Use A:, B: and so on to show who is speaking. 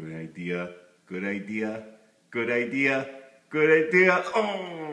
A: Good idea. Good idea. Good idea. Good idea. Oh.